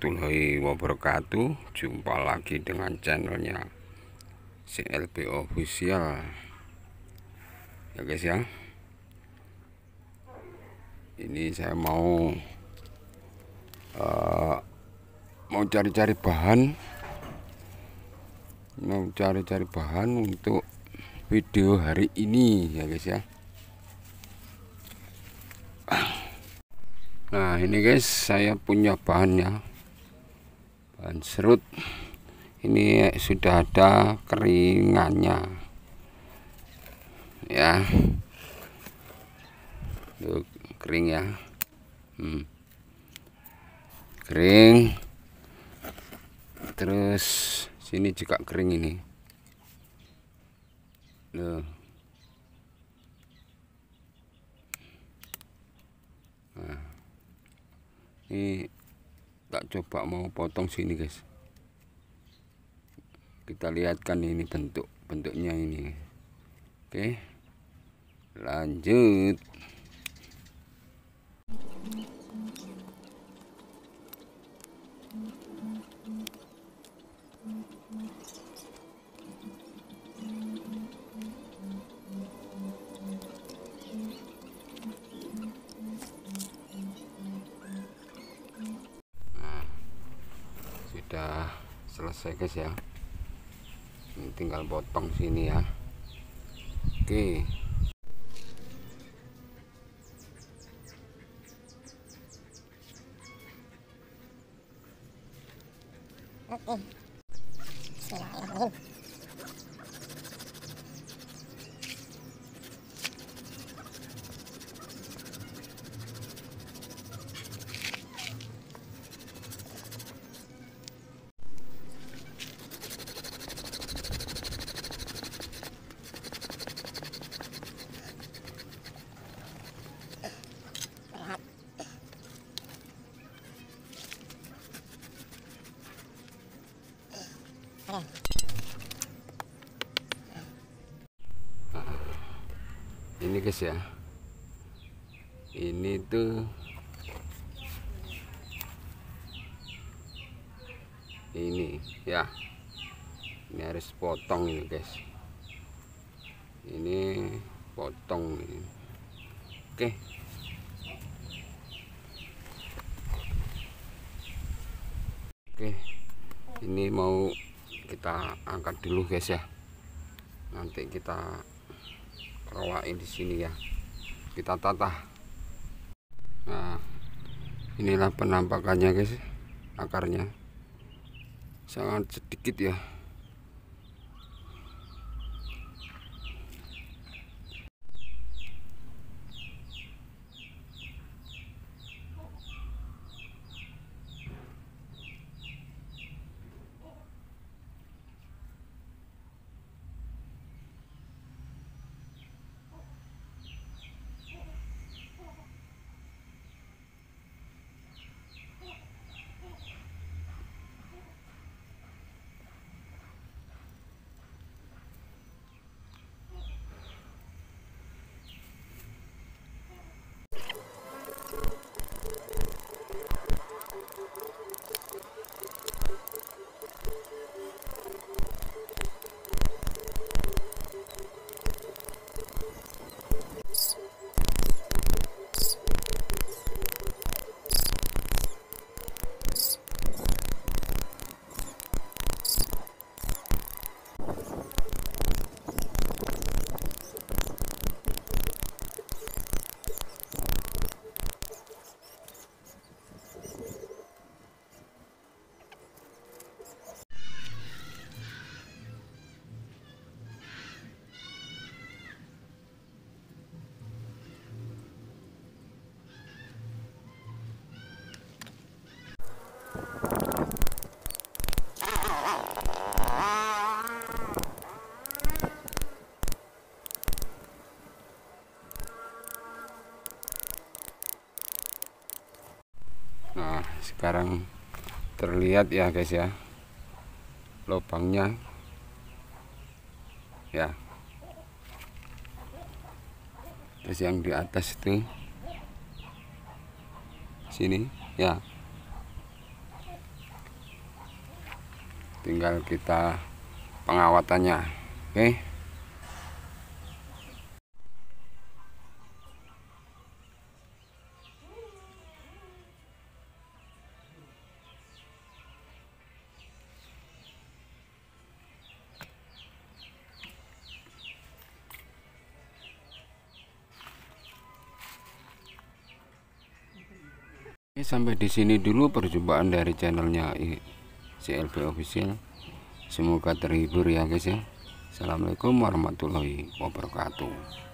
warahmatullahi wabarakatuh. Jumpa lagi dengan channelnya CLB Official. Ya guys ya. Ini saya mau uh, Mau cari-cari bahan. Mau cari-cari bahan untuk video hari ini ya guys ya. Nah ini guys saya punya bahannya Bahan serut. Ini sudah ada keringannya. Ya. Tuh, kering ya. Hmm. Kering. Terus sini juga kering ini. Loh. Nah. Ini tak coba mau potong sini guys. Kita lihatkan ini bentuk bentuknya ini. Oke. Lanjut sudah selesai guys ya. Ini tinggal potong sini ya. Oke. Oke ini guys ya. Ini tuh ini ya. Ini harus potong ini guys. Ini potong ini. Oke. Oke. Ini mau kita angkat dulu guys ya. Nanti kita rawain di sini ya. Kita tata nah inilah penampakannya guys. Akarnya. Sangat sedikit ya Nah, sekarang terlihat ya guys ya. Lubangnya. Ya. Terus yang di atas itu sini ya. Tinggal kita pengawatannya. Oke? Oke, sampai di sini dulu perjumpaan dari channelnya CLB Official. Semoga terhibur ya guys ya. Assalamualaikum warahmatullahi wabarakatuh.